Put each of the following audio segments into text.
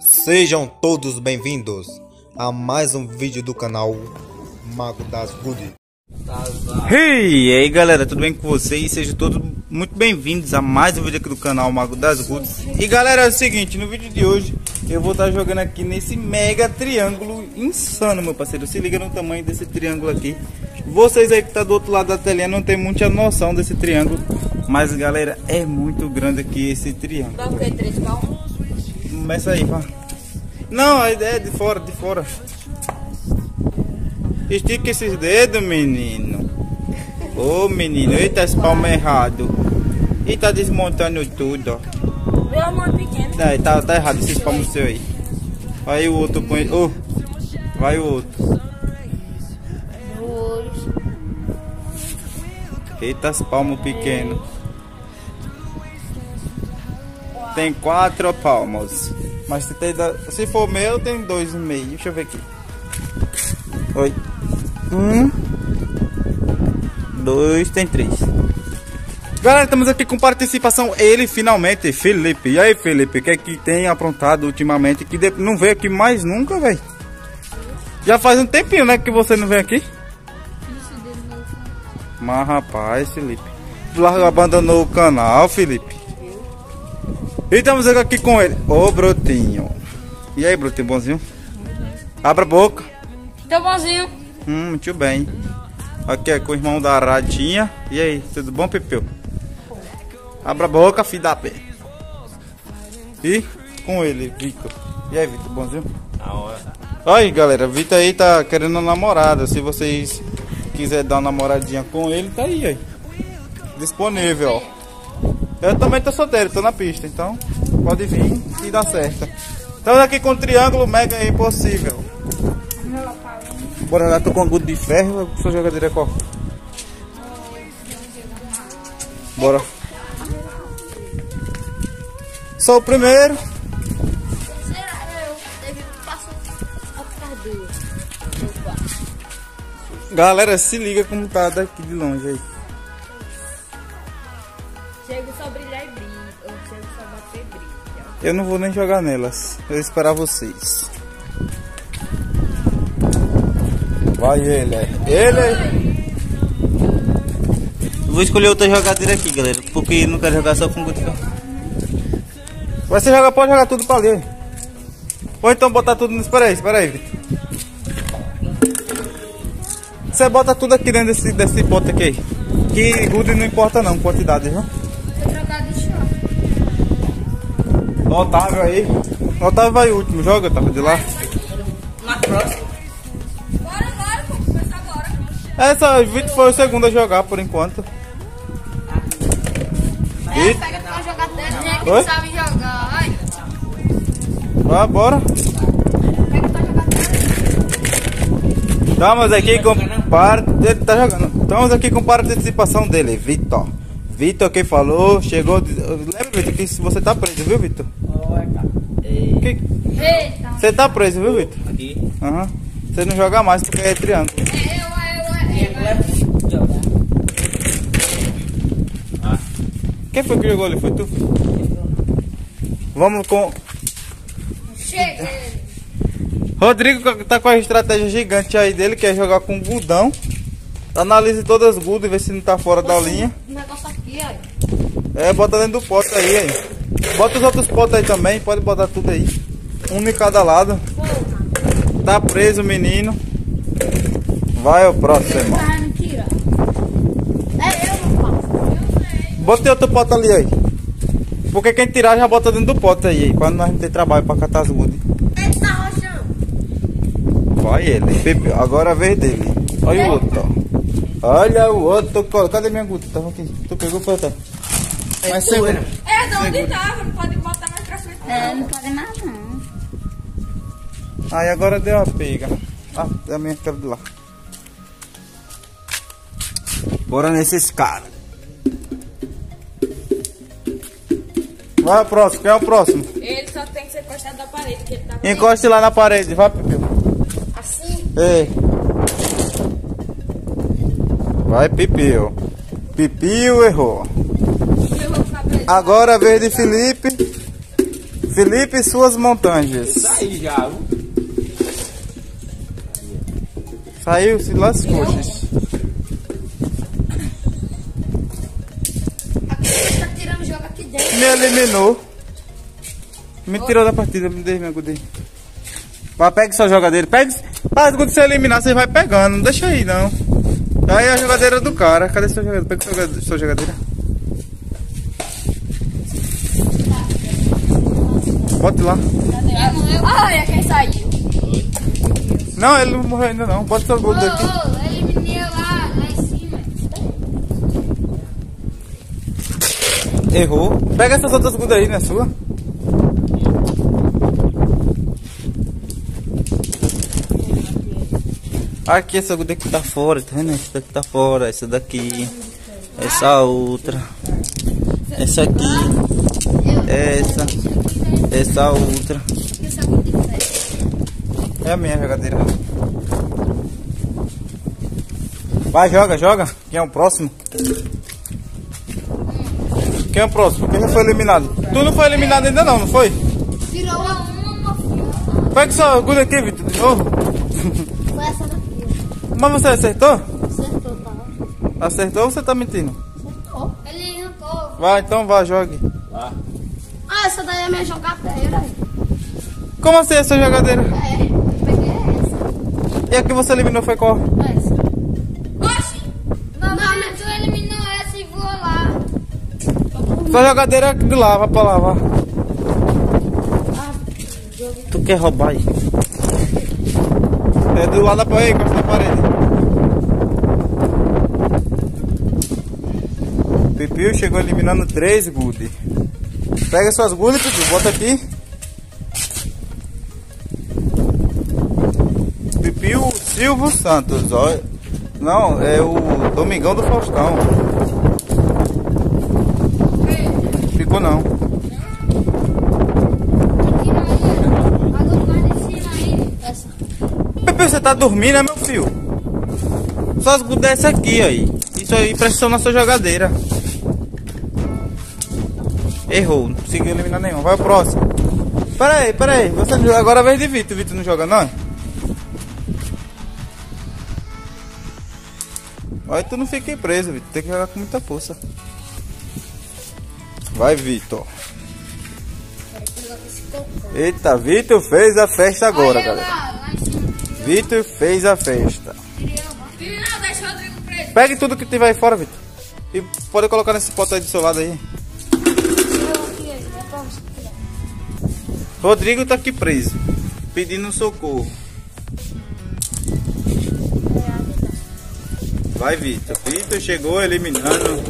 Sejam todos bem-vindos a mais um vídeo do canal Mago das Good. Hey, e aí galera, tudo bem com vocês? Sejam todos muito bem-vindos a mais um vídeo aqui do canal Mago das Goods E galera, é o seguinte, no vídeo de hoje eu vou estar jogando aqui nesse mega triângulo insano, meu parceiro Se liga no tamanho desse triângulo aqui Vocês aí que tá do outro lado da telinha não tem muita noção desse triângulo Mas galera, é muito grande aqui esse triângulo Dá o que? Três pau? Começa aí, vá Não, a ideia é de fora, de fora Estica esses dedos, menino. Ô, menino, eita, esse palmo errado. E tá desmontando tudo, ó. Meu mão pequeno. É, tá, tá errado esses palmos seu aí. Vai o outro, põe. Ô, vai o outro. Eita, os palmos pequenos. Tem quatro palmos. Mas se, tem, se for meu, tem dois e meio. Deixa eu ver aqui. Oi. Um. Dois, tem três. Galera, estamos aqui com participação. Ele finalmente, Felipe. E aí, Felipe, o que é que tem aprontado ultimamente? Que não veio aqui mais nunca, velho. Já faz um tempinho, né, que você não vem aqui? Mas rapaz, Felipe. Abandonou o canal, Felipe. E estamos aqui com ele. Ô Brotinho. E aí, Brotinho, bonzinho? Abra a boca. Tô bonzinho. Hum, muito bem. Aqui é com o irmão da Radinha. E aí, tudo bom, Pepeu? Abra a boca, filho da pé. E com ele, Vitor. E aí, Vitor, bonzinho? Aí, galera, Vitor aí tá querendo uma namorada. Se vocês quiserem dar uma namoradinha com ele, tá aí, aí. Disponível, ó. Eu também tô solteiro, tô na pista, então pode vir e dá certo. Estamos aqui com o triângulo mega impossível. Bora lá, tô com agudo de ferro, sou jogadeira qual? Bora. Sou o primeiro. Galera, se liga como tá daqui de longe aí. Eu não vou nem jogar nelas. Eu vou esperar vocês. Vai ele. Ele. Vou escolher outra jogadeira aqui, galera. Porque não quero jogar só com good Você joga, pode jogar tudo pra ali. Ou então botar tudo. Espera aí, espera aí, Vitor. Você bota tudo aqui dentro desse, desse pote aqui. Que good não importa não, quantidade, viu? Otávio aí. Otávio vai último, joga, Otávio, de lá. Na próxima. Bora, bora, vamos começar agora. Essa, o Vitor foi o segundo a jogar por enquanto. É, E pega pra jogar dentro. Quem é que Oi? sabe jogar? Ai, vai, bora. Estamos aqui com parte. Ele tá jogando. Estamos aqui com participação dele, Vitor. Vitor quem falou, chegou. de- Lembra, Vitor, que se você tá preso, viu, Vitor? Que-. Você tá preso, viu, Vitor? Aqui. Aham. Você não joga mais porque é triângulo. É eu, é eu, é eu. Quem foi que jogou ali? Foi tu? Vamos com. Chega. Rodrigo tá com a estratégia gigante aí dele, que é jogar com gudão. Analise todas as gudas e vê se não tá fora da linha. O negócio aqui, ó. É, bota dentro do pote aí, aí. Bota os outros potes aí também, pode botar tudo aí. Um em cada lado. Tá preso o menino. Vai o próximo. Ah, mentira. É eu. Bota outro pote ali aí. Porque quem tirar já bota dentro do pote aí, aí pra nós não ter trabalho pra catar as. Eita, roxão. Vai ele. Pepe, Agora é a vez dele. Olha o outro, ó. Olha o outro. Cadê minha guta? Tava aqui. Tu pegou, foi tá? Mas segura. É, de onde tava? Não pode botar mais pra frente. É, não pode mais não. Aí agora deu a pega. Ah, é a minha cara de lá. Bora nesses caras. Vai o próximo, quem é o próximo? Ele só tem que ser encostado da parede, que ele tá Encoste lá na parede, vai, Pepeu. assim. Ei. Vai, Pipio. Pipio errou. Eu vou ficar preso. Agora a vez de Felipe. Felipe e suas montanhas. Tá aí já, viu? Saiu, se lascou, gente. Tá tirando o jogo aqui dentro. Me eliminou. Me tirou da partida, me dei meu gudinho. Vai, pega sua jogadeira. Pega. Ah, quando você eliminar, você vai pegando. Não deixa aí, não. Aí é a jogadeira do cara. Cadê sua jogadeira? Pega sua jogadeira. Bote lá. Olha quem saiu. Não, ele não morreu ainda não. Bota seu gudo aqui. Eliminei lá, lá em cima. Errou. Pega essas outras gudas aí, não é sua? Aqui, essa guda aqui tá fora, tá vendo? Essa daqui tá fora, essa daqui, essa outra, essa aqui, essa, essa outra. É a minha jogadeira. Vai, joga, joga. Quem é o próximo? Quem é o próximo? Quem já foi eliminado? Tu não foi eliminado ainda não, não foi? Tirou uma. Pega só o guda aqui, Vitor, de novo. Foi essa daqui. Mas você acertou? Acertou, tá? Acertou ou você tá mentindo? Acertou. Ele arrancou. Vai, então vá, jogue. Lá. Ah, essa daí é minha jogadeira. Como assim essa jogadeira? É, peguei essa. E a que você eliminou foi qual? Essa. Oxi! Não, mas tu eliminou essa e voou lá. Sua jogadeira é do lá, vai pra lá, vá. Tu quer roubar aí? É do lado da parede, encosta na parede. Pipiu chegou eliminando três good. Pega suas good, Pipiu, bota aqui. Pipiu Silvio Santos, ó. Não, é o Domingão do Faustão. Ficou não. Pepe, você tá dormindo, né, meu filho? Só dessa aqui, aí. Isso aí pressão na sua jogadeira. Errou, não conseguiu eliminar nenhum. Vai o próximo. Pera aí, pera aí. Você não joga- agora vez de Vitor. Vitor não joga, não? Olha, tu não fica preso, Vitor. Tem que jogar com muita força. Vai, Vitor. Eita, Vitor fez a festa agora, Olha galera. lá, lá. Vitor fez a festa. Pegue tudo que tiver aí fora, Vitor. E pode colocar nesse pote aí do seu lado aí. Rodrigo tá aqui preso. Pedindo socorro. Vai, Vitor. Vitor chegou eliminando.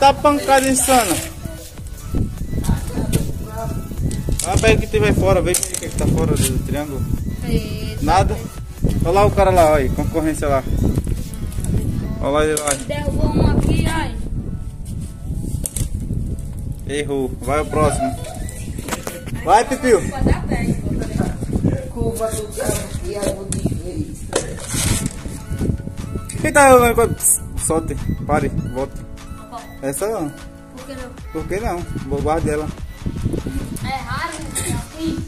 Tá pancada insana. Ah, pega o que tiver fora, vê que, tá fora do triângulo. Nada? Olha lá o cara lá, olha concorrência lá. Olha lá ele lá. Derrubou um aqui, ai. Errou. Vai o próximo. Vai, Pipiu. Quem tá rolando com Solte. Pare. Volta. Essa não. Por que não? Por que não? Vou guardar ela. É raro, né? Assim.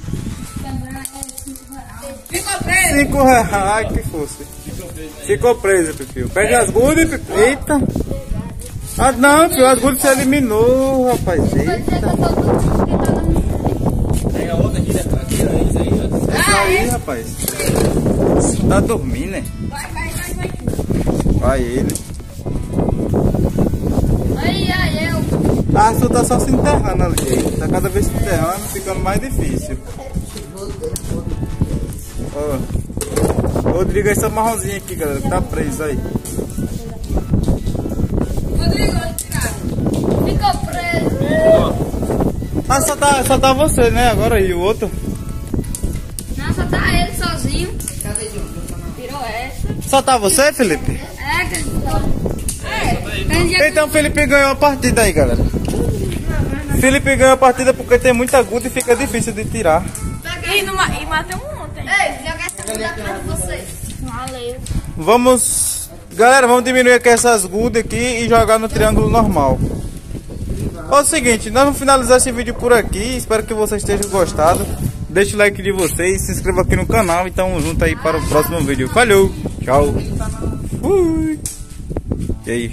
Quebrar é cinco reais. Ficou preso. Cinco reais. Ai, que fosse. Ficou preso, Pipiu. Pega as gudes, Pipiu. Eita. Ah, não, Pipiu. As gudes você eliminou, rapaz. Eita. tá. Pega outra aqui, né? Aqui. Essa aí, rapaz. Tá dormindo, né? Vai, vai, vai, vai. Vai ele. Aí, aí, eu. Ah, você tá só se enterrando ali. Tá cada vez se enterrando, ficando mais difícil. Ó. Rodrigo, essa marronzinha aqui, galera, que tá preso aí. Rodrigo. Ficou preso. Ah, só tá, só tá você, né? Agora e o outro? Não, só tá ele sozinho. Tirou essa. Só tá você, Felipe? É, que É, tem dia que Então Felipe ganhou a partida aí, galera. Felipe ganhou a partida porque tem muita aguda e fica difícil de tirar. E, numa, e matei um Valeu. Vamos Galera, vamos diminuir aqui essas good aqui e jogar no triângulo normal. É o seguinte, nós vamos finalizar esse vídeo por aqui. Espero que vocês tenham gostado. Deixe o like de vocês, se inscreva aqui no canal e tamo junto aí para o próximo vídeo. Falou, tchau. Fui. E aí?